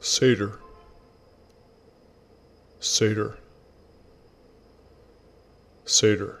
Seder. Seder. Seder.